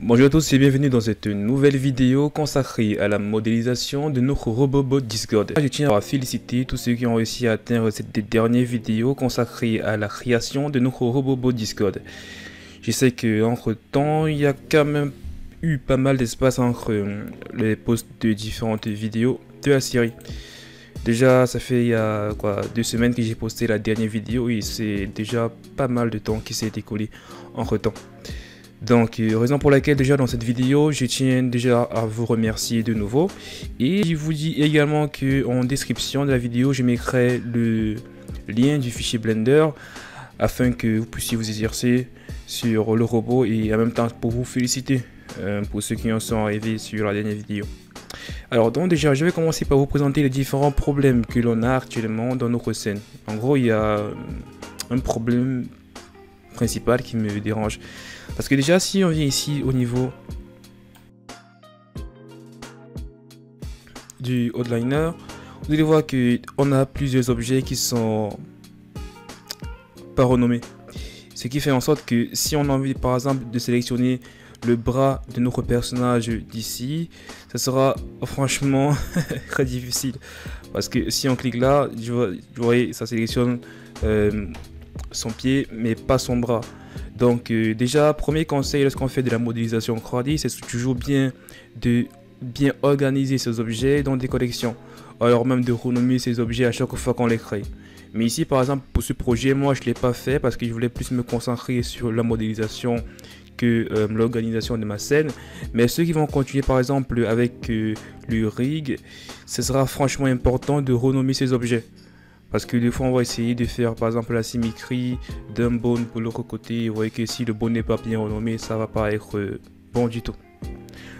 Bonjour à tous et bienvenue dans cette nouvelle vidéo consacrée à la modélisation de notre robot Discord. Je tiens à féliciter tous ceux qui ont réussi à atteindre cette dernière vidéo consacrée à la création de notre robot Discord. Je sais que entre temps, il y a quand même eu pas mal d'espace entre euh, les posts de différentes vidéos de la série. Déjà, ça fait il y a quoi, deux semaines que j'ai posté la dernière vidéo et c'est déjà pas mal de temps qui s'est écoulé entre temps. Donc, euh, raison pour laquelle déjà dans cette vidéo, je tiens déjà à vous remercier de nouveau. Et je vous dis également que en description de la vidéo, je mettrai le lien du fichier Blender afin que vous puissiez vous exercer sur le robot et en même temps pour vous féliciter euh, pour ceux qui en sont arrivés sur la dernière vidéo. Alors donc déjà, je vais commencer par vous présenter les différents problèmes que l'on a actuellement dans notre scène. En gros, il y a un problème principal qui me dérange. Parce que déjà, si on vient ici au niveau du outliner, vous allez voir qu'on a plusieurs objets qui sont pas renommés. Ce qui fait en sorte que si on a envie par exemple de sélectionner le bras de notre personnage d'ici, ça sera franchement très difficile. Parce que si on clique là, vous voyez, ça sélectionne euh, son pied, mais pas son bras. Donc euh, déjà, premier conseil lorsqu'on fait de la modélisation 3D, c'est toujours bien de bien organiser ces objets dans des collections. Alors même de renommer ces objets à chaque fois qu'on les crée. Mais ici, par exemple, pour ce projet, moi, je ne l'ai pas fait parce que je voulais plus me concentrer sur la modélisation que euh, l'organisation de ma scène. Mais ceux qui vont continuer, par exemple, avec euh, le rig, ce sera franchement important de renommer ces objets. Parce que des fois, on va essayer de faire par exemple la symétrie d'un bon pour l'autre côté. Vous voyez que si le bon n'est pas bien renommé, ça va pas être euh, bon du tout.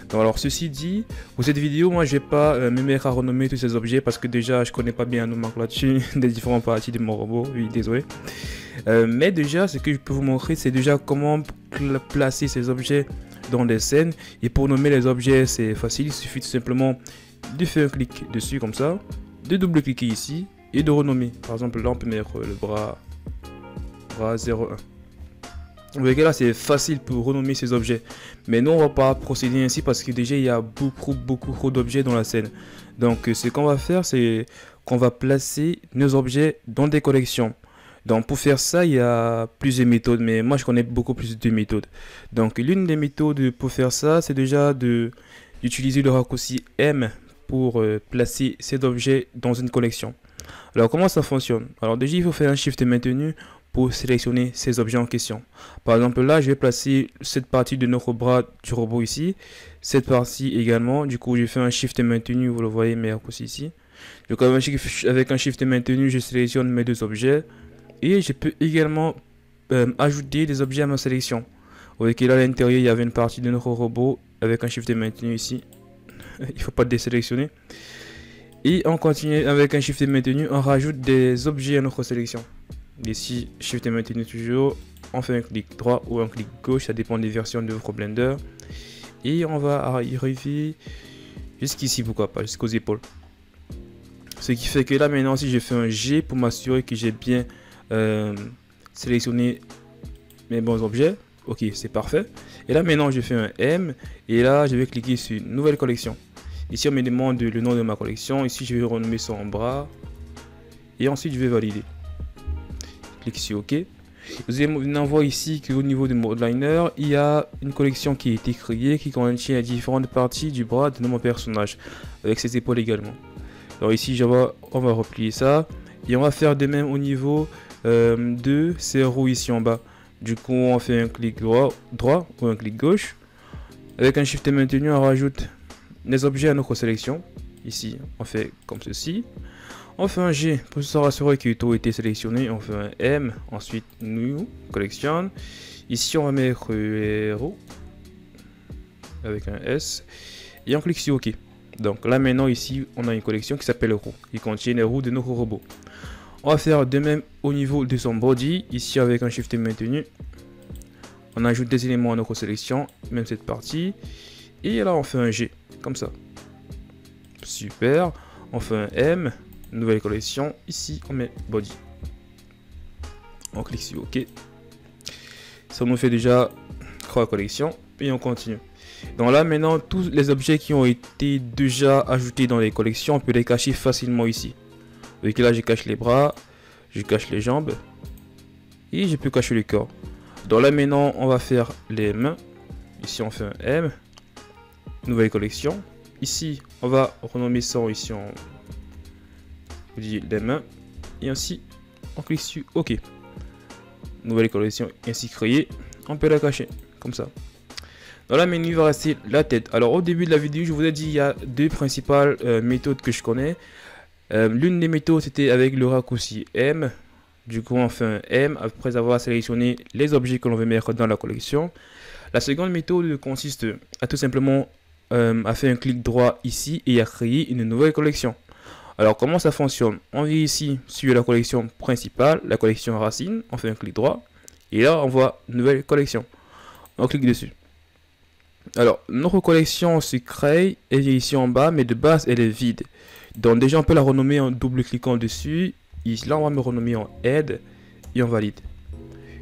Donc, alors, ceci dit, pour cette vidéo, moi je vais pas euh, me mettre à renommer tous ces objets parce que déjà je connais pas bien la nomenclature des différentes parties de mon robot. Oui, désolé. Euh, mais déjà, ce que je peux vous montrer, c'est déjà comment placer ces objets dans des scènes. Et pour nommer les objets, c'est facile. Il suffit tout simplement de faire un clic dessus comme ça, de double-cliquer ici et de renommer. Par exemple, là, le bras, bras 01. Vous voyez que là, c'est facile pour renommer ces objets. Mais nous, on va pas procéder ainsi parce que déjà, il y a beaucoup, beaucoup trop d'objets dans la scène. Donc, ce qu'on va faire, c'est qu'on va placer nos objets dans des collections. Donc, pour faire ça, il y a plusieurs méthodes, mais moi, je connais beaucoup plus de méthodes. Donc, l'une des méthodes pour faire ça, c'est déjà d'utiliser le raccourci M pour euh, placer cet objet dans une collection. Alors comment ça fonctionne? Alors déjà il faut faire un shift maintenu pour sélectionner ces objets en question. Par exemple là je vais placer cette partie de notre bras du robot ici, cette partie également, du coup je fais un shift maintenu, vous le voyez mais aussi ici. Donc avec un shift maintenu je sélectionne mes deux objets et je peux également euh, ajouter des objets à ma sélection. Vous voyez que là à l'intérieur il y avait une partie de notre robot avec un shift maintenu ici. il faut pas désélectionner. Et on continue avec un shift maintenu, on rajoute des objets à notre sélection. Ici, shift maintenu toujours, on fait un clic droit ou un clic gauche, ça dépend des versions de votre Blender. Et on va arriver jusqu'ici, pourquoi pas, jusqu'aux épaules. Ce qui fait que là maintenant, si je fais un G pour m'assurer que j'ai bien euh, sélectionné mes bons objets, ok, c'est parfait. Et là maintenant, je fais un M et là, je vais cliquer sur Nouvelle collection. Ici, on me demande le nom de ma collection. Ici, je vais renommer son bras. Et ensuite, je vais valider. Clique sur OK. Vous allez voir ici qu'au niveau du Modeliner, il y a une collection qui a été créée qui contient différentes parties du bras de mon personnage, avec ses épaules également. Alors ici, on va replier ça. Et on va faire de même au niveau euh, de ces roues ici en bas. Du coup, on fait un clic droit, droit ou un clic gauche. Avec un shift maintenu, on rajoute les objets à notre sélection. Ici, on fait comme ceci. On fait un G pour se rassurer tout a été sélectionné. On fait un M. Ensuite, New collectionne. Ici, on va mettre héros avec un S. Et on clique sur OK. Donc là maintenant ici, on a une collection qui s'appelle roue, qui contient les roues de notre robot. On va faire de même au niveau de son body. Ici avec un shift maintenu. On ajoute des éléments à notre sélection, même cette partie. Et là on fait un G comme ça. Super. On fait un M, nouvelle collection. Ici, on met body. On clique sur OK. Ça nous fait déjà trois collections et on continue. Donc là maintenant tous les objets qui ont été déjà ajoutés dans les collections, on peut les cacher facilement ici. Que là je cache les bras, je cache les jambes et je peux cacher le corps. Donc là maintenant on va faire les mains. Ici on fait un M. Nouvelle collection. Ici on va renommer ça ici on dit les mains. Et ainsi on clique sur OK. Nouvelle collection ainsi créée. On peut la cacher comme ça. Dans la menu, il va rester la tête. Alors, au début de la vidéo, je vous ai dit il y a deux principales euh, méthodes que je connais. Euh, l'une des méthodes, c'était avec le raccourci M. Du coup, on fait un M après avoir sélectionné les objets que l'on veut mettre dans la collection. La seconde méthode consiste à tout simplement euh, à faire un clic droit ici et à créer une nouvelle collection. Alors, comment ça fonctionne? On vient ici sur la collection principale, la collection racine, on fait un clic droit et là, on voit nouvelle collection. On clique dessus. Alors, notre collection se crée, elle est ici en bas, mais de base, elle est vide. Donc déjà, on peut la renommer en double-cliquant dessus. Ici, là, on va me renommer en aide et on valide.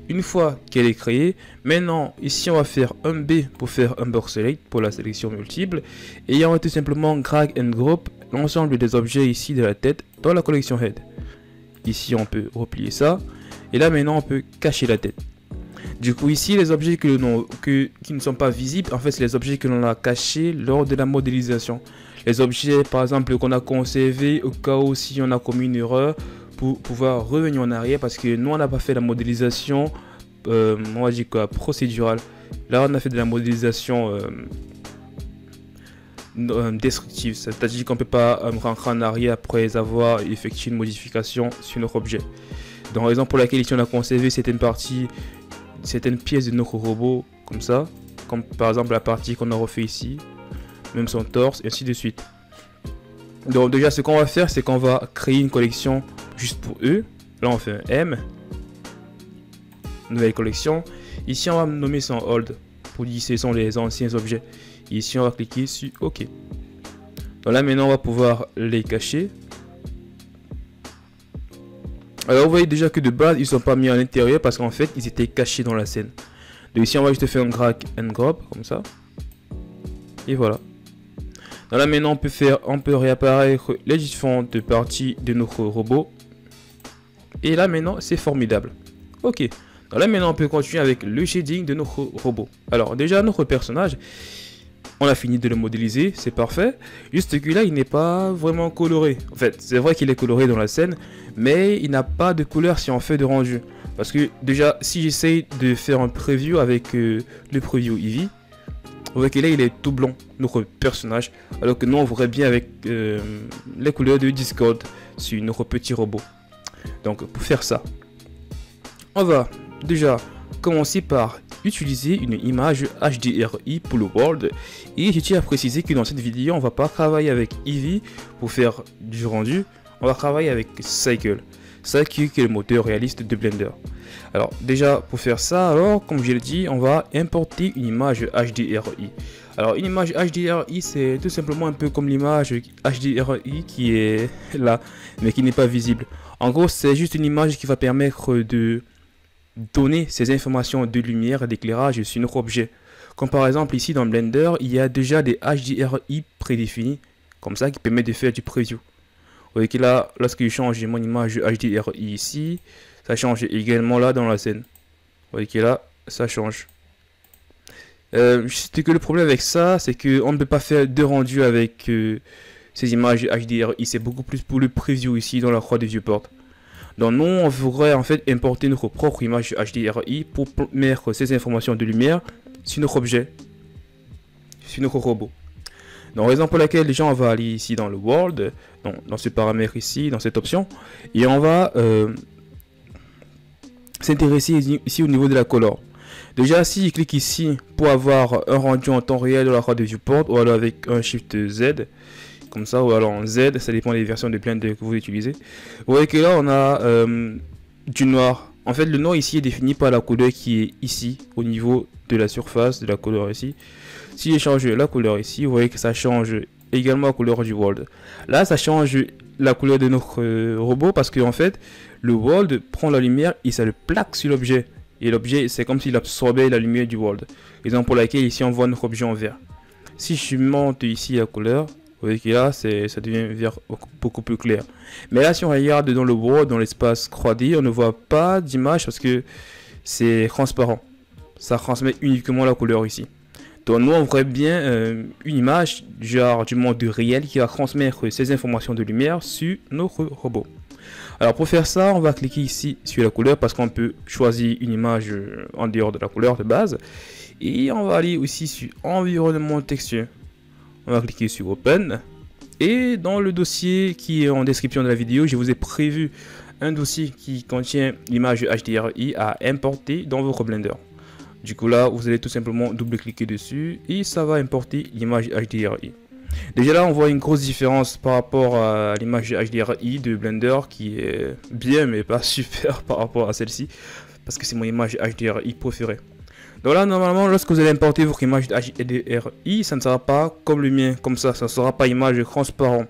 Une fois qu'elle est créée, maintenant, ici, on va faire un B pour faire un box select pour la sélection multiple. Et on va tout simplement drag and drop l'ensemble des objets ici de la tête dans la collection head. Ici, on peut replier ça. Et là, maintenant, on peut cacher la tête. Du coup, ici, les objets qui ne sont pas visibles, en fait, c'est les objets que l'on a cachés lors de la modélisation. Les objets, par exemple, qu'on a conservés au cas où si on a commis une erreur, pour pouvoir revenir en arrière parce que nous, on n'a pas fait la modélisation, euh, on va dire quoi, procédurale. Là, on a fait de la modélisation euh, euh, destructive, c'est-à-dire qu'on ne peut pas rentrer en arrière après avoir effectué une modification sur notre objet. Donc, raison pour laquelle ici on a conservé certaines parties certaines pièces de notre robot comme ça, comme par exemple la partie qu'on a refait ici, même son torse, ainsi de suite. Donc déjà ce qu'on va faire, c'est qu'on va créer une collection juste pour eux. Là on fait un M, nouvelle collection. Ici on va nommer son hold pour dire ce sont les anciens objets. ici on va cliquer sur OK. Donc là maintenant on va pouvoir les cacher. Alors vous voyez déjà que de base ils sont pas mis à l'intérieur parce qu'en fait ils étaient cachés dans la scène. Donc ici on va juste faire un drag and drop comme ça. Et voilà. Là maintenant on peut faire, on peut réapparaître les différentes parties de notre robot. Et là maintenant c'est formidable. Ok. Donc là maintenant on peut continuer avec le shading de notre robot. Alors déjà notre personnage, on a fini de le modéliser, c'est parfait. Juste que là, il n'est pas vraiment coloré. En fait, c'est vrai qu'il est coloré dans la scène, mais il n'a pas de couleur si on fait de rendu. Parce que déjà, si j'essaye de faire un preview avec euh, le preview Eevee, vous voyez que là, il est tout blanc, notre personnage. Alors que nous, on voudrait bien avec euh, les couleurs de Discord sur notre petit robot. Donc, pour faire ça, on va déjà commencer par utiliser une image HDRI pour le World. Et je tiens à préciser que dans cette vidéo, on va pas travailler avec Eevee pour faire du rendu. On va travailler avec Cycle. Cycle qui est le moteur réaliste de Blender. Alors déjà pour faire ça, alors comme je l'ai dit, on va importer une image HDRI. Alors une image HDRI c'est tout simplement un peu comme l'image HDRI qui est là mais qui n'est pas visible. En gros c'est juste une image qui va permettre de donner ces informations de lumière et d'éclairage sur notre objet. Comme par exemple ici dans Blender, il y a déjà des HDRI prédéfinis, comme ça, qui permettent de faire du preview. Vous voyez que là, lorsque je change mon image HDRI ici, ça change également là dans la scène. Vous voyez que là, ça change. Euh, que le problème avec ça, c'est qu'on ne peut pas faire de rendu avec euh, ces images HDRI. C'est beaucoup plus pour le preview ici dans la croix de viewport. Donc nous, on voudrait en fait importer notre propre image HDRI pour mettre ces informations de lumière sur notre objet, sur notre robot. Donc raison pour laquelle les gens vont aller ici dans le world, dans ce paramètre ici, dans cette option, et on va euh, s'intéresser ici au niveau de la color. Déjà, si je clique ici pour avoir un rendu en temps réel de la croix de viewport, ou alors avec un Shift Z, comme ça, ou alors en Z, ça dépend des versions de Blender que vous utilisez. Vous voyez que là, on a euh, du noir. En fait, le noir ici est défini par la couleur qui est ici, au niveau de la surface de la couleur ici. Si je change la couleur ici, vous voyez que ça change également la couleur du world. Là, ça change la couleur de notre euh, robot parce que en fait, le world prend la lumière et ça le plaque sur l'objet. Et l'objet, c'est comme s'il absorbait la lumière du world. Raison pour laquelle ici on voit notre objet en vert. Si je monte ici la couleur, vous voyez que là, ça devient vert beaucoup plus clair. Mais là, si on regarde dans le world, dans l'espace 3D, on ne voit pas d'image parce que c'est transparent. Ça transmet uniquement la couleur ici. Donc nous, on bien euh, une image genre du monde réel qui va transmettre ces informations de lumière sur notre robot. Alors pour faire ça, on va cliquer ici sur la couleur parce qu'on peut choisir une image euh, en dehors de la couleur de base. Et on va aller aussi sur environnement texture. On va cliquer sur Open. Et dans le dossier qui est en description de la vidéo, je vous ai prévu un dossier qui contient l'image HDRI à importer dans votre Blender. Du coup là, vous allez tout simplement double-cliquer dessus et ça va importer l'image HDRI. Déjà là, on voit une grosse différence par rapport à l'image HDRI de Blender qui est bien mais pas super par rapport à celle-ci parce que c'est mon image HDRI préférée. Donc là, normalement, lorsque vous allez importer votre image HDRI, ça ne sera pas comme le mien, comme ça, ça ne sera pas image transparent.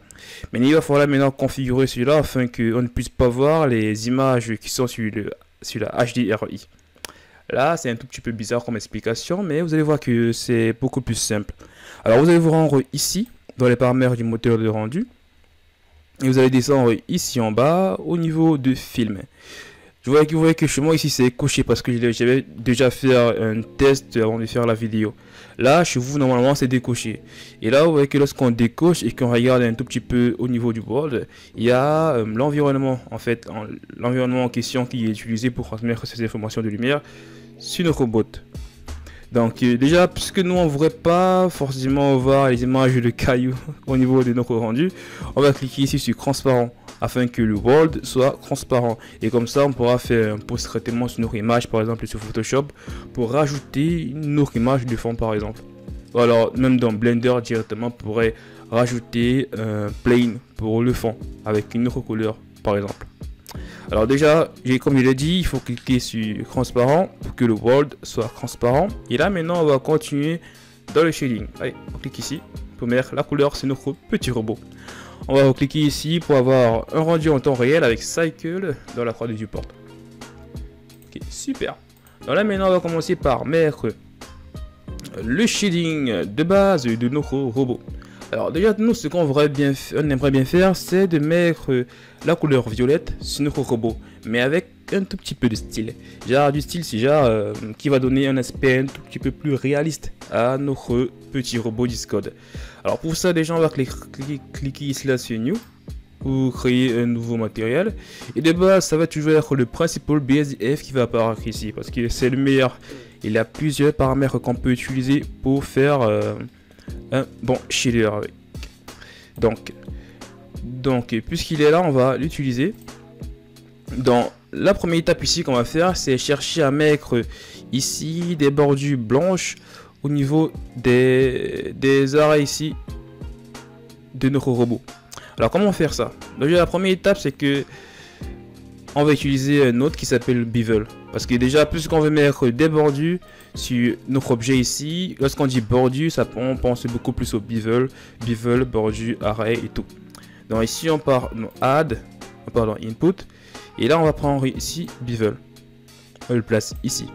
Mais il va falloir maintenant configurer celui-là afin qu'on ne puisse pas voir les images qui sont sur, la HDRI. Là, c'est un tout petit peu bizarre comme explication, mais vous allez voir que c'est beaucoup plus simple. Alors, vous allez vous rendre ici, dans les paramètres du moteur de rendu. Et vous allez descendre ici en bas, au niveau de film. Je vois vous voyez que chez moi ici c'est coché parce que j'avais déjà fait un test avant de faire la vidéo. Là chez vous normalement c'est décoché. Et là vous voyez que lorsqu'on décoche et qu'on regarde un tout petit peu au niveau du board, il y a euh, l'environnement en fait, l'environnement en question qui est utilisé pour transmettre ces informations de lumière sur notre robot. Donc euh, déjà, puisque nous on voudrait pas forcément voir les images de cailloux au niveau de notre rendu, on va cliquer ici sur transparent afin que le world soit transparent. Et comme ça, on pourra faire un post-traitement sur notre image, par exemple sur Photoshop, pour rajouter une autre image de fond, par exemple. Ou alors, même dans Blender directement, on pourrait rajouter un plane pour le fond, avec une autre couleur, par exemple. Alors déjà, comme je l'ai dit, il faut cliquer sur transparent pour que le world soit transparent. Et là maintenant, on va continuer dans le shading. Allez, on clique ici pour mettre la couleur c'est notre petit robot. On va cliquer ici pour avoir un rendu en temps réel avec Cycle dans la croix du support. Ok, super. Donc là maintenant, on va commencer par mettre le shading de base de notre robot. Alors déjà, nous, ce qu'on bien, on aimerait bien faire, c'est de mettre la couleur violette sur notre robot, mais avec un tout petit peu de style. Genre du style, c'est genre euh, qui va donner un aspect un tout petit peu plus réaliste à notre petit robot Discord. Alors pour ça, déjà, on va cliquer, cliquer ici là sur New pour créer un nouveau matériel. Et de base, ça va toujours être le principal BSDF qui va apparaître ici, parce que c'est le meilleur. Il y a plusieurs paramètres qu'on peut utiliser pour faire... Euh, un bon shader avec. Donc, donc puisqu'il est là, on va l'utiliser. Dans la première étape ici qu'on va faire, c'est chercher à mettre ici des bordures blanches au niveau des, des arrêts ici de notre robot. Alors comment faire ça? La première étape c'est que on va utiliser un autre qui s'appelle Bevel. Parce que déjà, puisqu'on veut mettre des bordures sur notre objet ici, lorsqu'on dit bordure, ça, on pense beaucoup plus au bevel, bevel, bordure, array et tout. Donc ici, on part dans add, on part dans input, et là, on va prendre ici bevel. On le place ici.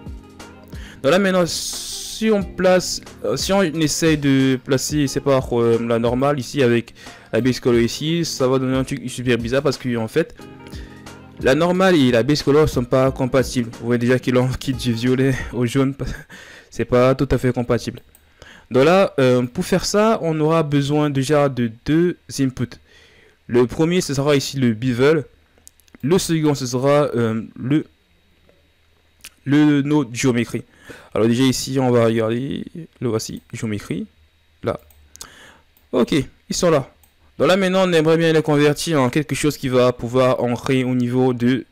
Donc là, maintenant, si on place, euh, si on essaye de placer, c'est pas euh, la normale ici avec la base color ici, ça va donner un truc super bizarre parce qu'en fait, la normale et la base color sont pas compatibles. Vous voyez déjà qu'il en quitte du violet au jaune. C'est pas tout à fait compatible. Donc là, euh, pour faire ça, on aura besoin déjà de deux inputs. Le premier, ce sera ici le bevel. Le second, ce sera euh, le, le node géométrie. Alors déjà ici, on va regarder. Le voici, géométrie. Là. Ok, ils sont là. Donc là maintenant on aimerait bien les convertir en quelque chose qui va pouvoir entrer au niveau de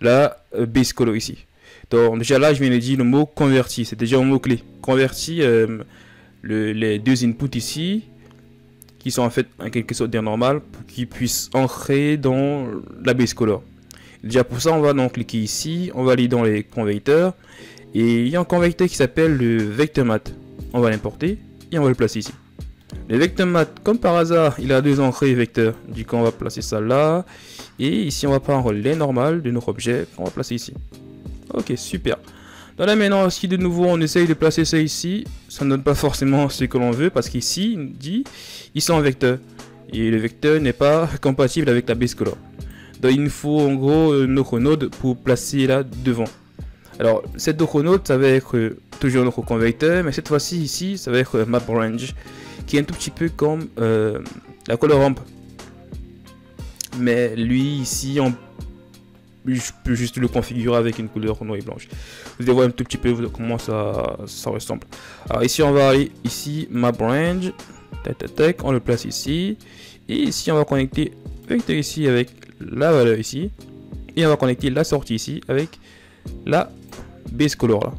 la euh, base color ici. Donc déjà là je viens de dire le mot converti, c'est déjà un mot clé. Converti euh, les deux inputs ici qui sont en fait en quelque sorte des normales pour qu'ils puissent entrer dans la base color. Déjà pour ça on va donc cliquer ici, on va aller dans les converteurs et il y a un converteur qui s'appelle le vector mat. On va l'importer et on va le placer ici. Le vecteur mat, comme par hasard, il a deux entrées vecteurs. Du coup, on va placer ça là. Et ici, on va prendre les normales de notre objet qu'on va placer ici. Ok, super. Dans la maintenant aussi de nouveau on essaye de placer ça ici, ça ne donne pas forcément ce que l'on veut parce qu'ici il dit ils sont en vecteur et le vecteur n'est pas compatible avec la base color. Donc il nous faut en gros notre node pour placer là devant. Alors cette notre node ça va être toujours notre convecteur mais cette fois-ci ici ça va être map range qui est un tout petit peu comme la color ramp. Mais lui ici on je peux juste le configurer avec une couleur noire et blanche. Vous allez voir un tout petit peu comment ça, ça ressemble. Alors ici, on va aller ici, map range, on le place ici. Et ici, on va connecter ici avec la valeur ici. Et on va connecter la sortie ici avec la base color là.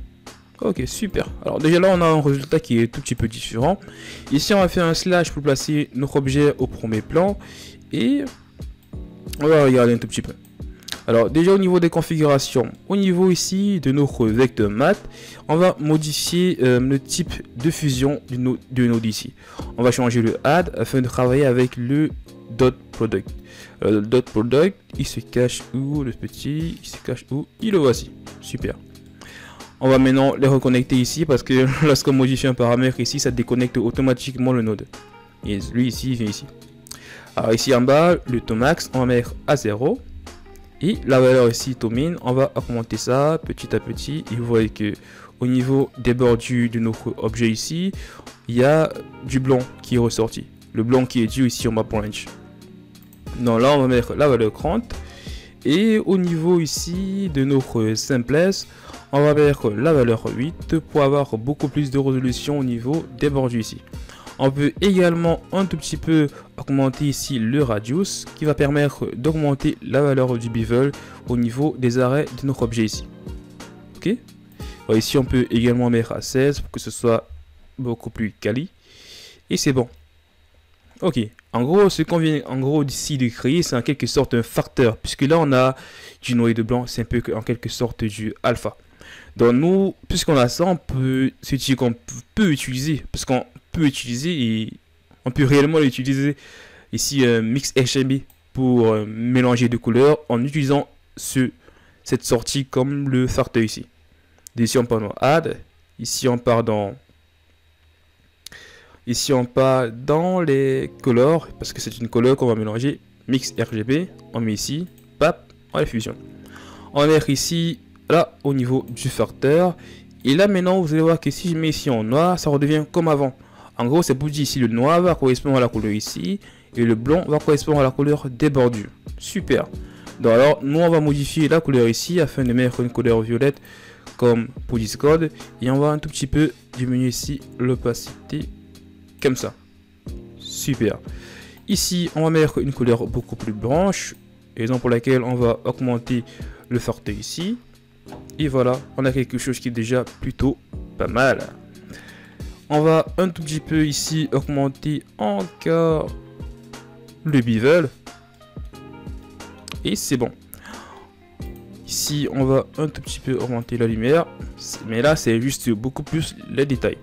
Ok, super. Alors déjà là, on a un résultat qui est tout petit peu différent. Ici, on va faire un slash pour placer notre objet au premier plan. Et on va regarder un tout petit peu. Alors déjà au niveau des configurations, au niveau ici de notre vecteur mat, on va modifier euh, le type de fusion du node, de node ici. On va changer le add afin de travailler avec le dot product. le dot product, il se cache où le petit, il se cache où Il le voici. Super. On va maintenant les reconnecter ici parce que lorsqu'on modifie un paramètre ici, ça déconnecte automatiquement le node. Et lui ici, il vient ici. Alors ici en bas, le Tomax, on va mettre à 0. Et la valeur ici, Tomine, on va augmenter ça petit à petit. Et vous voyez que au niveau des bordures de notre objet ici, il y a du blanc qui est ressorti. Le blanc qui est dû ici en map range. Donc là, on va mettre la valeur 30. Et au niveau ici de notre simplesse, on va mettre la valeur 8 pour avoir beaucoup plus de résolution au niveau des bordures ici. On peut également un tout petit peu augmenter ici le radius qui va permettre d'augmenter la valeur du bevel au niveau des arrêts de notre objet ici. Ok? Ici on peut également mettre à 16 pour que ce soit beaucoup plus quali. Et c'est bon. Ok, en gros, ce qu'on vient en gros d'ici de créer, c'est en quelque sorte un facteur, puisque là on a du noyau de blanc, c'est un peu en quelque sorte du alpha. Donc nous, puisqu'on a ça, on peut, c'est qu'on peut utiliser, parce qu'on peut utiliser et on peut réellement l'utiliser. Ici un mix HMB pour euh, mélanger deux couleurs en utilisant ce, cette sortie comme le facteur ici. Ici on part dans add, ici on part dans ici on part dans les couleurs parce que c'est une couleur qu'on va mélanger. Mix RGB, on met ici, pap, on la fusionne. On mettre ici là au niveau du facteur et là maintenant vous allez voir que si je mets ici en noir ça redevient comme avant en gros, c'est pour dire ici, le noir va correspondre à la couleur ici, et le blanc va correspondre à la couleur des bordures. Super. Donc alors, nous, on va modifier la couleur ici, afin de mettre une couleur violette, comme pour Discord, et on va un tout petit peu diminuer ici l'opacité, comme ça. Super. Ici, on va mettre une couleur beaucoup plus blanche, raison pour laquelle on va augmenter le forte ici. Et voilà, on a quelque chose qui est déjà plutôt pas mal. On va un tout petit peu ici augmenter encore le bevel. Et c'est bon. Ici, on va un tout petit peu augmenter la lumière. Mais là, c'est juste beaucoup plus les détails.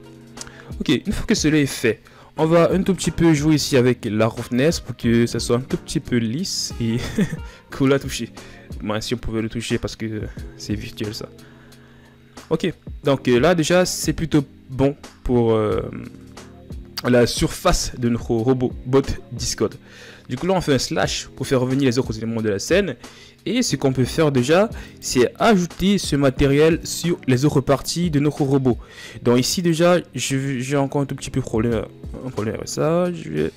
Ok, une fois que cela est fait, on va un tout petit peu jouer ici avec la roughness pour que ça soit un tout petit peu lisse et cool à toucher. Moi, si on pouvait le toucher parce que c'est virtuel ça. Ok, donc euh, là déjà c'est plutôt bon pour euh, la surface de notre robot bot Discord. Du coup là on fait un slash pour faire revenir les autres éléments de la scène. Et ce qu'on peut faire déjà, c'est ajouter ce matériel sur les autres parties de notre robot. Donc ici déjà, j'ai encore un tout petit peu problème, problème avec ça. Je vais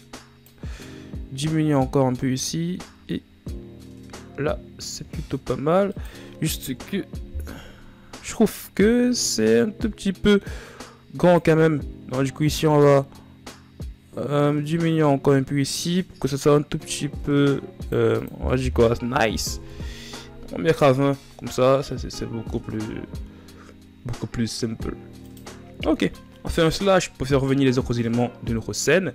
diminuer encore un peu ici. Et là, c'est plutôt pas mal. Juste que je trouve que c'est un tout petit peu grand quand même. Donc du coup ici on va euh, diminuer encore un peu ici pour que ce soit un tout petit peu, euh, on va dire quoi, nice. On met à 20 comme ça, ça c'est beaucoup plus, beaucoup plus simple. Ok, on fait un slash pour faire revenir les autres éléments de notre scène.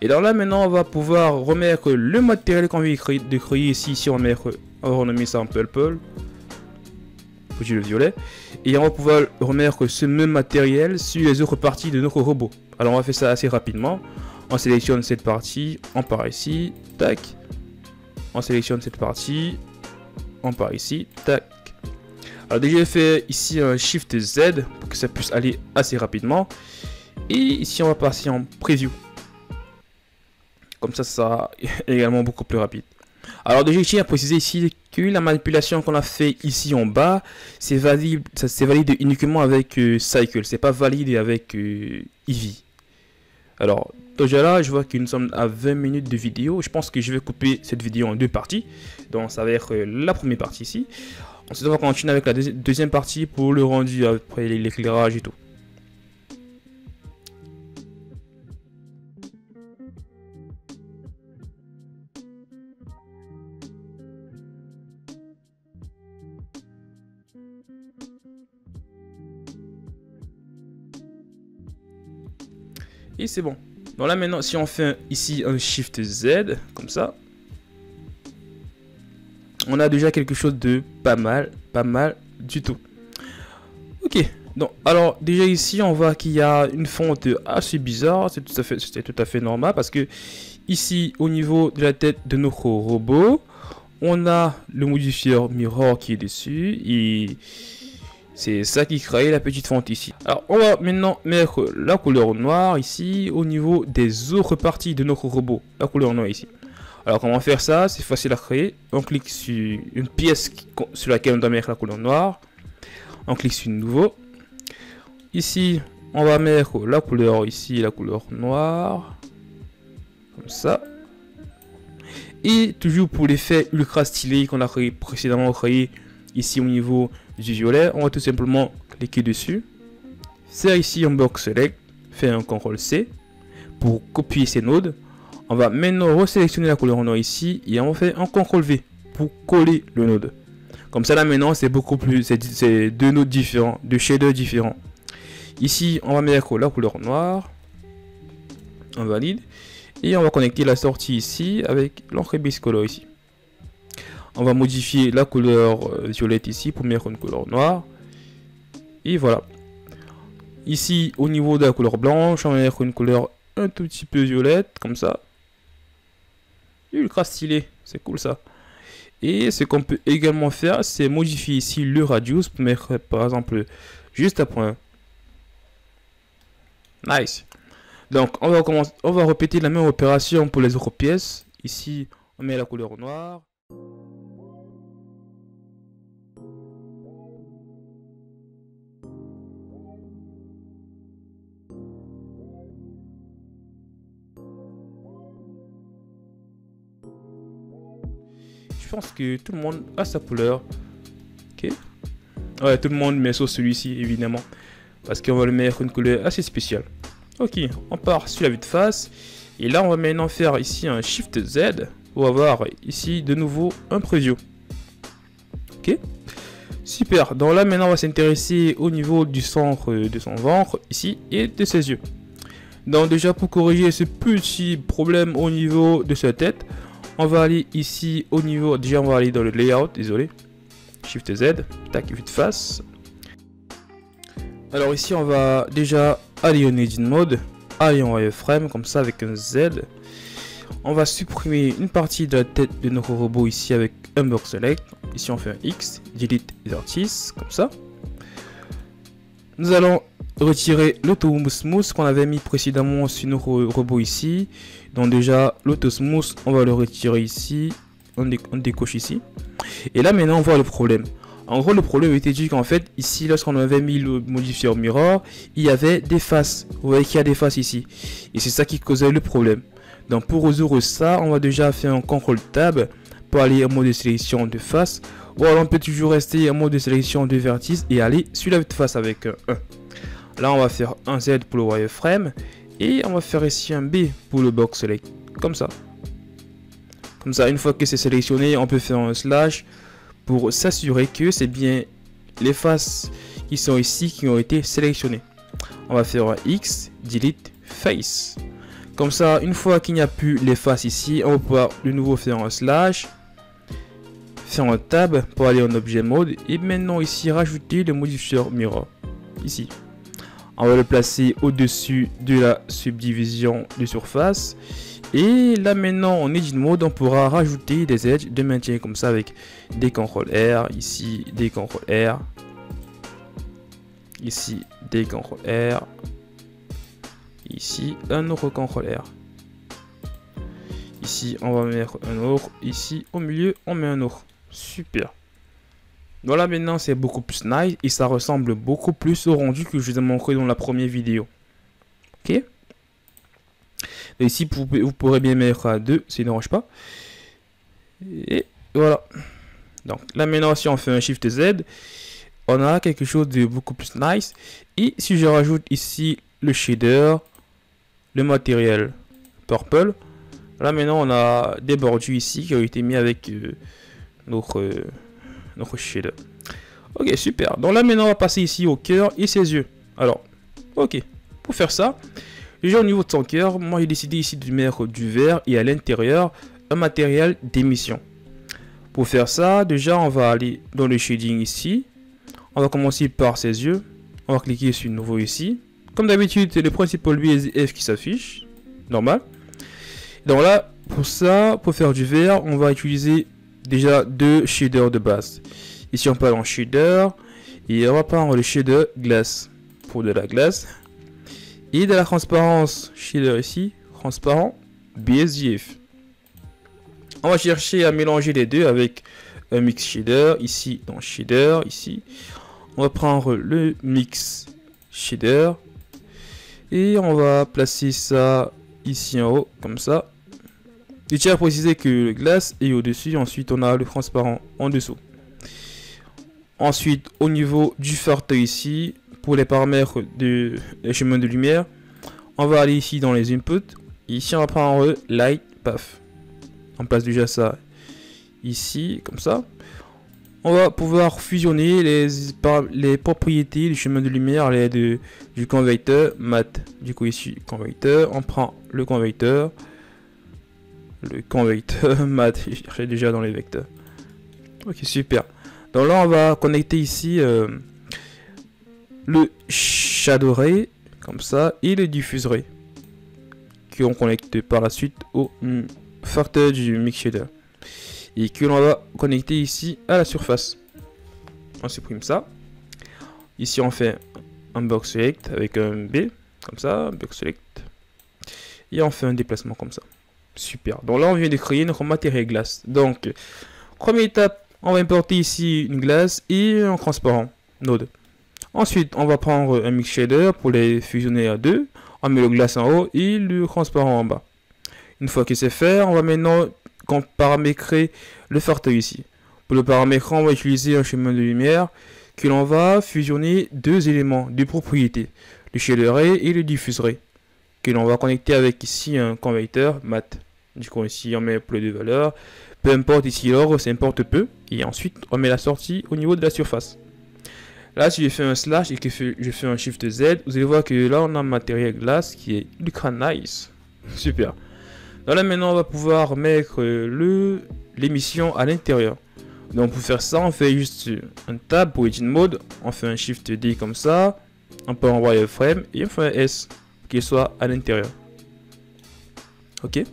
Et dans là maintenant on va pouvoir remettre le matériel qu'on vient de créer ici. Ici on va mettre, on va renommer ça en purple le violet. Et on va pouvoir remettre ce même matériel sur les autres parties de notre robot. Alors on va faire ça assez rapidement. On sélectionne cette partie, on part ici, tac. On sélectionne cette partie, on part ici, tac. Alors déjà, j'ai fait ici un Shift Z pour que ça puisse aller assez rapidement. Et ici, on va passer en preview. Comme ça, ça sera également beaucoup plus rapide. Alors déjà, je tiens à préciser ici que la manipulation qu'on a fait ici en bas, c'est valide, c'est valide uniquement avec euh, Cycle, c'est pas valide avec euh, Eevee. Alors, déjà là, je vois que nous sommes à 20 minutes de vidéo. Je pense que je vais couper cette vidéo en deux parties. Donc, ça va être euh, la première partie ici. Ensuite, on va continuer avec la deuxième partie pour le rendu après l'éclairage et tout. Et c'est bon. Donc là maintenant, si on fait ici un Shift Z, comme ça, on a déjà quelque chose de pas mal, pas mal du tout. Ok, donc alors déjà ici on voit qu'il y a une fonte assez bizarre, c'est tout, à fait, tout à fait normal parce que ici au niveau de la tête de notre robot, on a le modifier mirror qui est dessus et c'est ça qui crée la petite fente ici. Alors, on va maintenant mettre la couleur noire ici au niveau des autres parties de notre robot. La couleur noire ici. Alors, comment faire ça? C'est facile à créer. On clique sur une pièce sur laquelle on doit mettre la couleur noire. On clique sur Nouveau. Ici, on va mettre la couleur ici, la couleur noire. Comme ça. Et toujours pour l'effet ultra stylé qu'on a précédemment créé ici au niveau du violet, on va tout simplement cliquer dessus, faire ici un box select, faire un CTRL C pour copier ces nodes. On va maintenant resélectionner la couleur noire ici et on faire un CTRL V pour coller le node. Comme ça là maintenant c'est beaucoup plus, c'est deux nodes différents, deux shaders différents. Ici on va mettre la couleur noire, on valide et on va connecter la sortie ici avec l'encre color ici. On va modifier la couleur euh, violette ici pour mettre une couleur noire. Et voilà. Ici, au niveau de la couleur blanche, on va mettre une couleur un tout petit peu violette, comme ça. Ultra stylé, c'est cool ça. Et ce qu'on peut également faire, c'est modifier ici le radius pour mettre par exemple juste à point. Nice. Donc on va, on va répéter la même opération pour les autres pièces. Ici, on met la couleur noire. Je pense que tout le monde a sa couleur. Ok. Ouais, tout le monde met sur celui-ci, évidemment. Parce qu'on va le mettre une couleur assez spéciale. Ok, on part sur la vue de face. Et là, on va maintenant faire ici un Shift Z pour avoir ici de nouveau un preview. Ok. Super. Donc là, maintenant, on va s'intéresser au niveau du centre de son ventre, ici, et de ses yeux. Donc déjà, pour corriger ce petit problème au niveau de sa tête, on va aller ici au niveau, déjà on va aller dans le layout, désolé. Shift Z, tac, vue de face. Alors ici on va déjà aller en Edit Mode, aller en wireframe, comme ça avec un Z. On va supprimer une partie de la tête de notre robot ici avec un box select. Ici on fait un X, delete vertice, comme ça. Nous allons retirer l'auto smooth qu'on avait mis précédemment sur nos robots ici. Donc déjà l'auto smooth, on va le retirer ici. On, décoche ici. Et là maintenant on voit le problème. En gros le problème était dû qu'en fait ici lorsqu'on avait mis le modifier mirror, il y avait des faces. Vous voyez qu'il y a des faces ici. Et c'est ça qui causait le problème. Donc pour résoudre ça, on va déjà faire un CTRL TAB pour aller en mode de sélection de face. Ou alors on peut toujours rester en mode de sélection de vertice et aller sur la face avec un 1. Là, on va faire un Z pour le wireframe. Et on va faire ici un B pour le box select. Comme ça. Comme ça, une fois que c'est sélectionné, on peut faire un slash pour s'assurer que c'est bien les faces qui sont ici qui ont été sélectionnées. On va faire un X, delete face. Comme ça, une fois qu'il n'y a plus les faces ici, on va pouvoir de nouveau faire un slash, faire un tab pour aller en objet mode et maintenant ici rajouter le modifier mirror ici. On va le placer au-dessus de la subdivision de surface. Et là maintenant en edit mode on pourra rajouter des edges de maintien comme ça avec des CTRL R, ici des CTRL R, ici des CTRL R, ici un autre CTRL R. Ici on va mettre un autre, ici au milieu on met un autre. Super. Voilà maintenant c'est beaucoup plus nice et ça ressemble beaucoup plus au rendu que je vous ai montré dans la première vidéo. Ok? Ici, vous, pourrez bien mettre à 2, ça ne dérange pas. Et voilà. Donc là maintenant, si on fait un Shift Z, on a quelque chose de beaucoup plus nice. Et si je rajoute ici le shader, le matériel purple, là maintenant on a des bordures ici qui ont été mis avec euh, notre, euh, notre shader. Ok, super. Donc là maintenant on va passer ici au cœur et ses yeux. Alors, ok. Pour faire ça, Déjà au niveau de son cœur, moi j'ai décidé ici de mettre du vert et à l'intérieur un matériel d'émission. Pour faire ça, déjà on va aller dans le shading ici. On va commencer par ses yeux. On va cliquer sur nouveau ici. Comme d'habitude, c'est le principal BSF qui s'affiche. Normal. Donc là, pour ça, pour faire du vert, on va utiliser déjà deux shaders de base. Ici, on parle en shader. Et on va prendre le shader glace. Pour de la glace. Et de la transparence shader ici, transparent BSGF. On va chercher à mélanger les deux avec un mix shader, ici dans shader, ici. On va prendre le mix shader et on va placer ça ici en haut, comme ça. Je tiens à préciser que le glace est au-dessus, ensuite on a le transparent en dessous. Ensuite, au niveau du fauteuil ici, pour les paramètres de chemin de lumière, on va aller ici dans les inputs. Ici, on va prendre light path. On place déjà ça ici, comme ça. On va pouvoir fusionner les, les propriétés du chemin de lumière les de, du converteur mat. Du coup, ici, converteur. On prend le converteur. Le converteur mat. Je cherchais déjà dans les vecteurs. Ok, super. Donc là, on va connecter ici. Euh, le shadow ray comme ça et le diffuserai que on connecte par la suite au facteur du mix shader et que l'on va connecter ici à la surface on supprime ça ici on fait un box select avec un B comme ça box select et on fait un déplacement comme ça super donc là on vient de créer notre matériel glace donc première étape on va importer ici une glace et un transparent node Ensuite, on va prendre un mix shader pour les fusionner à deux. On met le glace en haut et le transparent en bas. Une fois que c'est fait, on va maintenant paramétrer le fauteuil ici. Pour le paramétrer, on va utiliser un chemin de lumière que l'on va fusionner deux éléments, deux propriétés, le shader et le diffuser, que l'on va connecter avec ici un converteur mat. Du coup ici on met plus de valeurs, peu importe ici l'ordre, ça importe peu, et ensuite on met la sortie au niveau de la surface. Là, si je fais un slash et que je fais un shift Z, vous allez voir que là, on a un matériel glace qui est ultra nice. Super. Donc là, maintenant, on va pouvoir mettre le l'émission à l'intérieur. Donc pour faire ça, on fait juste un tab pour Edit Mode, on fait un Shift D comme ça, on peut envoyer frame et on fait un S qui soit à l'intérieur. Ok?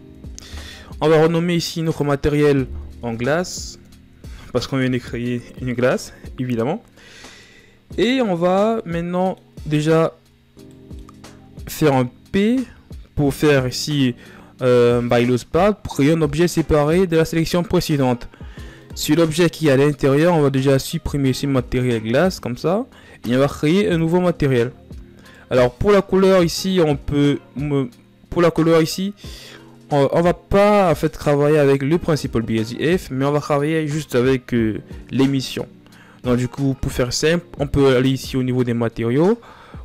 On va renommer ici notre matériel en glace parce qu'on vient de créer une glace, évidemment. Et on va maintenant déjà faire un P pour faire ici euh, by pour créer un objet séparé de la sélection précédente. Sur l'objet qui est à l'intérieur, on va déjà supprimer ce matériel glace comme ça et on va créer un nouveau matériel. Alors pour la couleur ici, on peut pour la couleur ici, on, va pas en travailler avec le principal BSDF, mais on va travailler juste avec euh, l'émission. Donc du coup, pour faire simple, on peut aller ici au niveau des matériaux.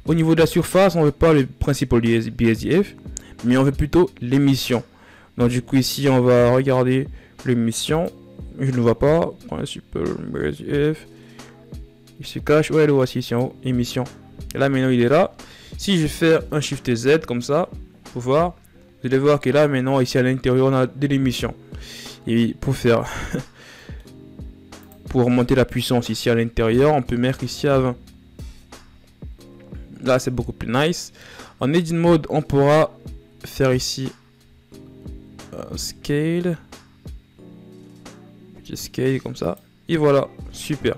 Au niveau de la surface, on veut pas le principal BSDF, mais on veut plutôt l'émission. Donc du coup, ici, on va regarder l'émission. Je ne vois pas. Principal. Il se cache. Ouais, le voici ici en haut. Émission. Là, maintenant, il est là. Si je fais un Shift Z comme ça, pour voir, vous allez voir que là, maintenant, ici à l'intérieur, on a de l'émission. Et pour faire pour remonter la puissance ici à l'intérieur, on peut mettre ici à 20. Là, c'est beaucoup plus nice. En edit mode, on pourra faire ici un scale. Petit scale comme ça. Et voilà, super.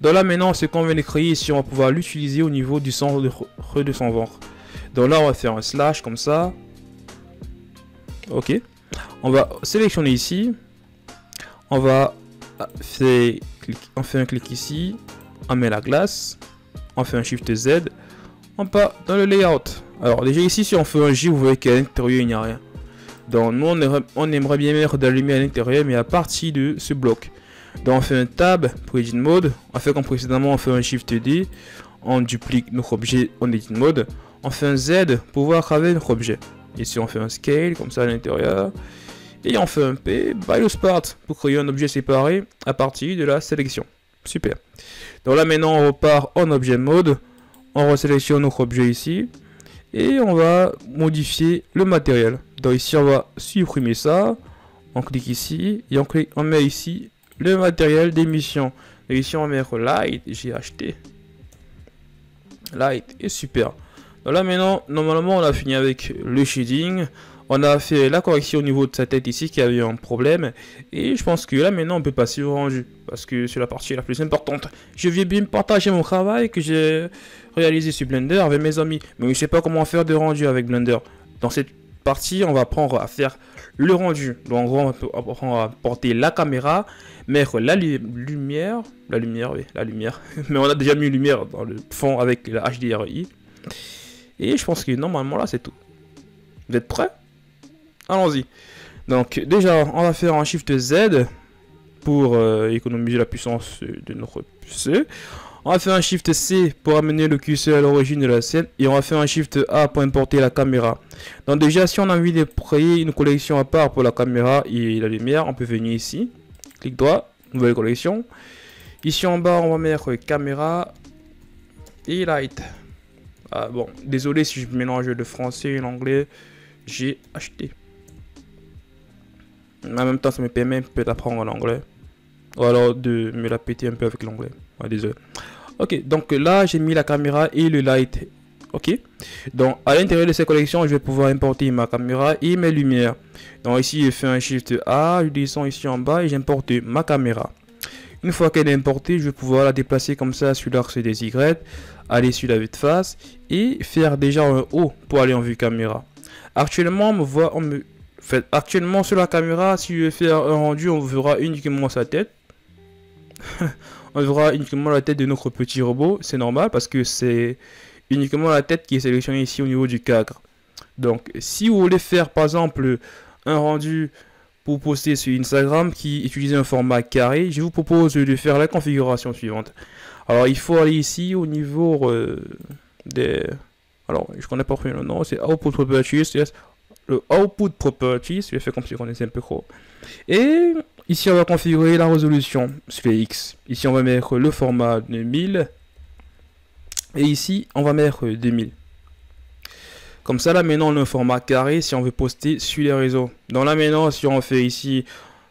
Donc là maintenant, ce qu'on vient de créer ici, on va pouvoir l'utiliser au niveau du centre de, de son ventre. Donc là, on va faire un slash comme ça. Ok. On va sélectionner ici. On va faire, on fait un clic ici. On met la glace. On fait un Shift Z. On part dans le layout. Alors déjà ici, si on fait un J, vous voyez qu'à l'intérieur, il n'y a rien. Donc nous, on aimerait, bien mettre de à l'intérieur, mais à partir de ce bloc. Donc on fait un tab pour Edit Mode. On fait comme précédemment, on fait un Shift D. On duplique notre objet en Edit Mode. On fait un Z pour voir travers notre objet. Ici, on fait un Scale, comme ça à l'intérieur. Et on fait un P by the part pour créer un objet séparé à partir de la sélection. Super. Donc là, maintenant, on repart en objet mode. On resélectionne notre objet ici. Et on va modifier le matériel. Donc ici, on va supprimer ça. On clique ici. Et on, clique, on met ici le matériel d'émission. Et ici, on va mettre light. J'ai acheté. Light. Et super. Là maintenant, normalement on a fini avec le shading. On a fait la correction au niveau de sa tête ici qui avait un problème. Et je pense que là maintenant on peut passer au rendu. Parce que c'est la partie la plus importante. Je viens bien partager mon travail que j'ai réalisé sur Blender avec mes amis. Mais je ne sais pas comment faire de rendu avec Blender. Dans cette partie, on va apprendre à faire le rendu. Donc en gros, on va apprendre à porter la caméra, mettre la lumière. La lumière, oui, la lumière. Mais on a déjà mis lumière dans le fond avec la HDRI. Et je pense que normalement là c'est tout. Vous êtes prêts? Allons-y. Donc déjà on va faire un Shift Z pour euh, économiser la puissance de notre PC. On va faire un Shift C pour amener le curseur à l'origine de la scène. Et on va faire un Shift A pour importer la caméra. Donc déjà, si on a envie de créer une collection à part pour la caméra et la lumière, on peut venir ici. Clic droit, nouvelle collection. Ici en bas, on va mettre caméra et light. Ah, bon, désolé si je mélange le français et l'anglais. J'ai acheté. En même temps, ça me permet un peu d'apprendre l'anglais. Ou alors de me la péter un peu avec l'anglais. Désolé. Ok, donc là, j'ai mis la caméra et le light. Ok. Donc, à l'intérieur de cette collection, je vais pouvoir importer ma caméra et mes lumières. Donc ici, je fais un Shift A, je descends ici en bas et j'importe ma caméra. Une fois qu'elle est importée, je vais pouvoir la déplacer comme ça sur l'axe des Y, aller sur la vue de face et faire déjà un haut pour aller en vue caméra. Actuellement, me voit, on me actuellement sur la caméra, si je vais faire un rendu, on verra uniquement sa tête. on verra uniquement la tête de notre petit robot, c'est normal parce que c'est uniquement la tête qui est sélectionnée ici au niveau du cadre. Donc, si vous voulez faire par exemple un rendu pour poster sur Instagram qui utilise un format carré, je vous propose de faire la configuration suivante. Alors il faut aller ici au niveau euh, des... Alors je connais pas le nom, c'est Output Properties, le Output Properties, je vais faire comme si on un peu trop. Et ici on va configurer la résolution les X. Ici on va mettre le format de 1000. Et ici on va mettre 2000. Comme ça, là, maintenant, on a un format carré si on veut poster sur les réseaux. Donc là, maintenant, si on fait ici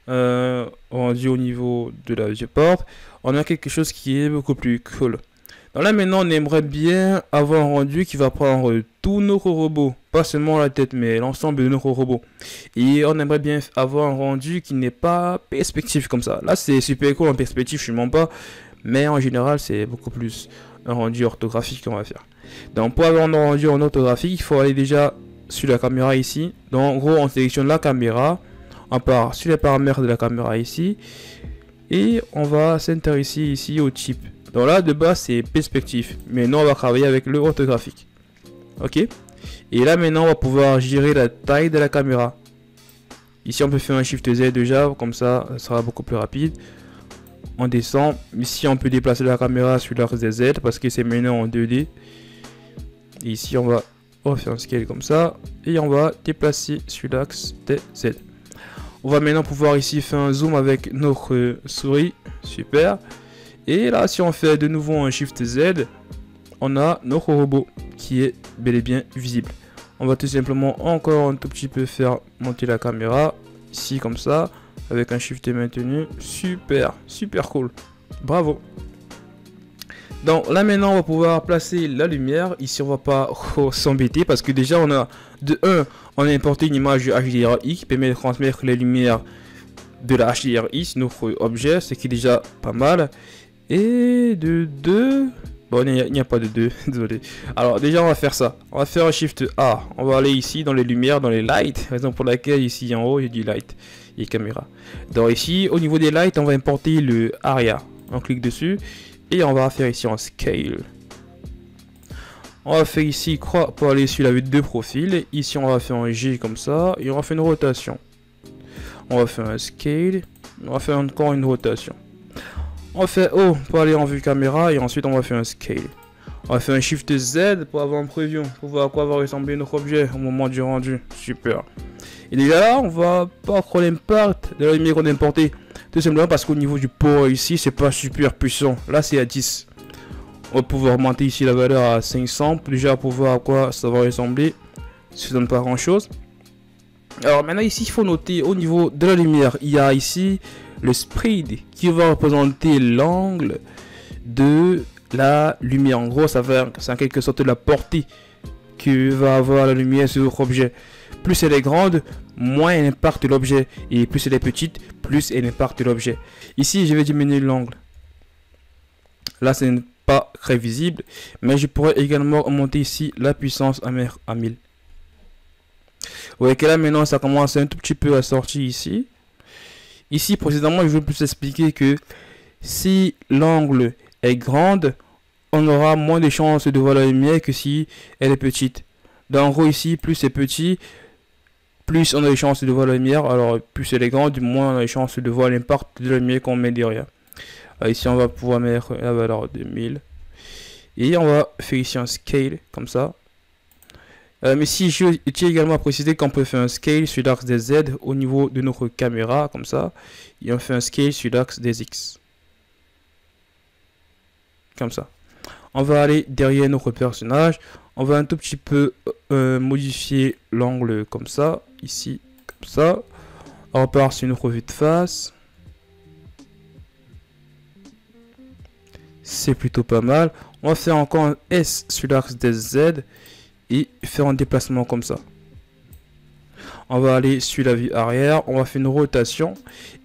euh, rendu au niveau de la viewport, on a quelque chose qui est beaucoup plus cool. Donc là, maintenant, on aimerait bien avoir un rendu qui va prendre tous nos robots. Pas seulement la tête, mais l'ensemble de nos robots. Et on aimerait bien avoir un rendu qui n'est pas perspective comme ça. Là, c'est super cool en perspective, je ne mens pas. Mais en général, c'est beaucoup plus un rendu orthographique qu'on va faire. Donc pour avoir un rendu en orthographique, il faut aller déjà sur la caméra ici. Donc en gros, on sélectionne la caméra, on part sur les paramètres de la caméra ici, et on va s'intéresser ici au type. Donc là, de base, c'est perspective, mais nous, on va travailler avec le orthographique. Ok? Et là, maintenant, on va pouvoir gérer la taille de la caméra. Ici, on peut faire un Shift Z déjà, comme ça, ça sera beaucoup plus rapide on descend. Ici, on peut déplacer la caméra sur l'axe des Z parce que c'est maintenant en 2D. ici, on va faire un scale comme ça. Et on va déplacer sur l'axe des Z. On va maintenant pouvoir ici faire un zoom avec notre souris. Super. Et là, si on fait de nouveau un Shift Z, on a notre robot qui est bel et bien visible. On va tout simplement encore un tout petit peu faire monter la caméra. Ici, comme ça avec un shift maintenu. Super, super cool. Bravo. Donc là maintenant on va pouvoir placer la lumière. Ici on va pas s'embêter parce que déjà on a de 1 on a importé une image HDRI qui permet de transmettre les lumières de la HDRI sur notre objet, ce qui est déjà pas mal. Et de 2, bon il n'y a, pas de 2, désolé. Alors déjà on va faire ça, on va faire un Shift A, on va aller ici dans les lumières, dans les lights, raison pour laquelle ici en haut il y a du light caméra. Donc ici au niveau des lights on va importer le ARIA, on clique dessus et on va faire ici en Scale. On va faire ici croix pour aller sur la vue de profil. Ici, on va faire un G comme ça. Et on va faire une rotation. On va faire un scale. On va faire encore une rotation. On faire O pour aller en vue caméra. Et ensuite, on va faire un scale. On va faire un Shift Z pour avoir un preview. Pour voir à quoi va ressembler notre objet au moment du rendu. Super. Et déjà on va pas prendre l'impact de la lumière qu'on a importé. Tout simplement parce qu'au niveau du port ici, c'est pas super puissant. Là, c'est à 10. On va pouvoir augmenter ici la valeur à 500 déjà pour voir à quoi ça va ressembler. Ça donne pas grand chose. Alors maintenant ici il faut noter au niveau de la lumière, il y a ici le spread qui va représenter l'angle de la lumière. En gros, ça va, c'est en quelque sorte la portée que va avoir la lumière sur votre objet. Plus elle est grande, moins elle impacte l'objet. Et plus elle est petite, plus elle impacte l'objet. Ici, je vais diminuer l'angle. Là, c'est pas très visible, mais je pourrais également monter ici la puissance à, à 1000. Vous voyez que là maintenant ça commence un tout petit peu à sortir ici. Ici précédemment je veux plus expliquer que si l'angle est grande, on aura moins de chances de voir la lumière que si elle est petite. Donc en gros ici plus c'est petit, plus on a de chances de voir la lumière. Alors plus elle est grande, moins on a de chances de voir l'impact de la lumière qu'on met derrière. Euh, ici, on va pouvoir mettre la valeur de 1000. Et on va faire ici un scale, comme ça. Euh, mais si je tiens également à préciser qu'on peut faire un scale sur l'axe des Z au niveau de notre caméra, comme ça. Et on fait un scale sur l'axe des X. Comme ça. On va aller derrière notre personnage. On va un tout petit peu euh, modifier l'angle comme ça. Ici, comme ça. On repart sur une revue de face. c'est plutôt pas mal. On va faire encore un S sur l'axe des Z et faire un déplacement comme ça. On va aller sur la vue arrière, on va faire une rotation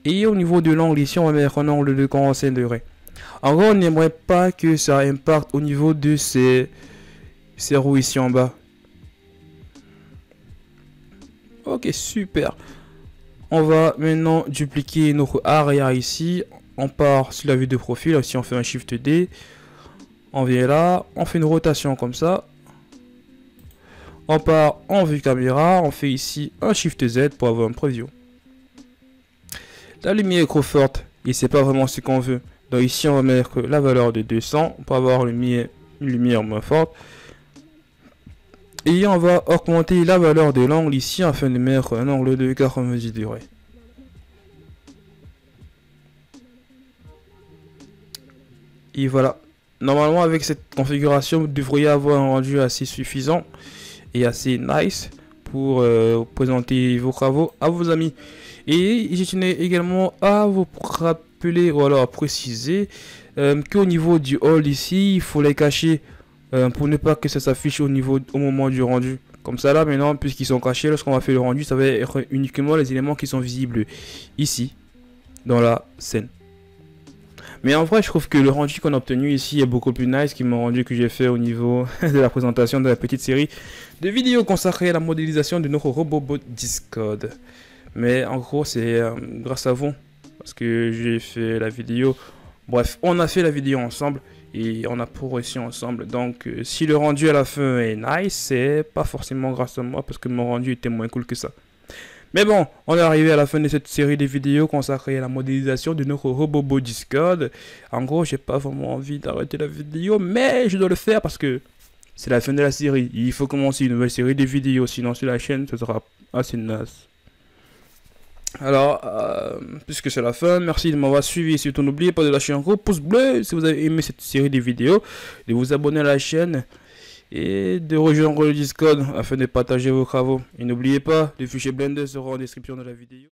et au niveau de l'angle ici, on va mettre un angle de 45 degrés. En gros, on n'aimerait pas que ça impacte au niveau de ces, ces roues ici en bas. Ok, super. On va maintenant dupliquer notre arrière ici on part sur la vue de profil, si on fait un Shift D, on vient là, on fait une rotation comme ça, on part en vue caméra, on fait ici un Shift Z pour avoir un preview. La lumière est trop forte et c'est pas vraiment ce qu'on veut. Donc ici on va mettre la valeur de 200 pour avoir une lumière moins forte. Et on va augmenter la valeur de l'angle ici afin de mettre un angle de 90 degrés. Et voilà. Normalement, avec cette configuration, vous devriez avoir un rendu assez suffisant et assez nice pour euh, présenter vos travaux à vos amis. Et je tenais également à vous rappeler ou alors à préciser euh, qu'au niveau du hall ici, il faut les cacher euh, pour ne pas que ça s'affiche au niveau au moment du rendu. Comme ça là maintenant, puisqu'ils sont cachés, lorsqu'on va faire le rendu, ça va être uniquement les éléments qui sont visibles ici dans la scène. Mais en vrai, je trouve que le rendu qu'on a obtenu ici est beaucoup plus nice que mon rendu que j'ai fait au niveau de la présentation de la petite série de vidéos consacrées à la modélisation de notre robot bot Discord. Mais en gros, c'est euh, grâce à vous parce que j'ai fait la vidéo. Bref, on a fait la vidéo ensemble et on a progressé ensemble. Donc, euh, si le rendu à la fin est nice, c'est pas forcément grâce à moi parce que mon rendu était moins cool que ça. Mais bon, on est arrivé à la fin de cette série de vidéos consacrée à la modélisation de notre robot Discord. En gros, j'ai pas vraiment envie d'arrêter la vidéo, mais je dois le faire parce que c'est la fin de la série. Il faut commencer une nouvelle série de vidéos, sinon sur la chaîne, ce sera assez naze. Alors, euh, puisque c'est la fin, merci de m'avoir suivi. Surtout, n'oubliez pas de lâcher un gros pouce bleu si vous avez aimé cette série de vidéos, de vous abonner à la chaîne et de rejoindre le Discord afin de partager vos travaux. Et n'oubliez pas, le fichier Blender sera en description de la vidéo.